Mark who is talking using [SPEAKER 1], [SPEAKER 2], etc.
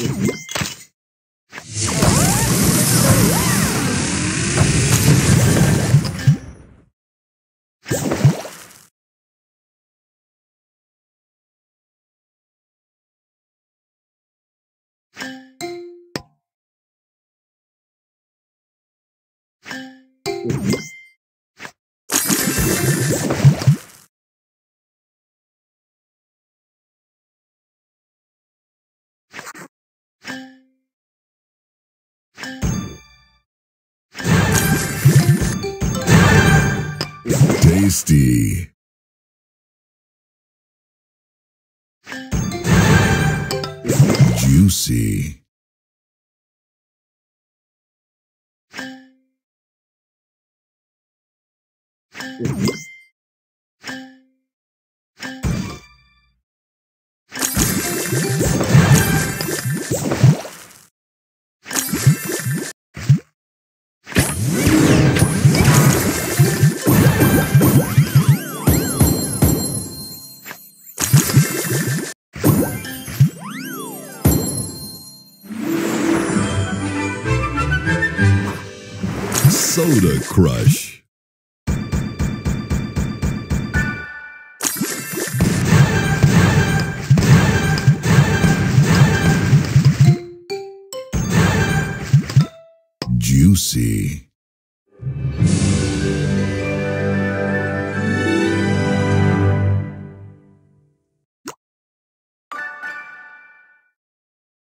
[SPEAKER 1] you. Juicy. Soda Crush. Juicy.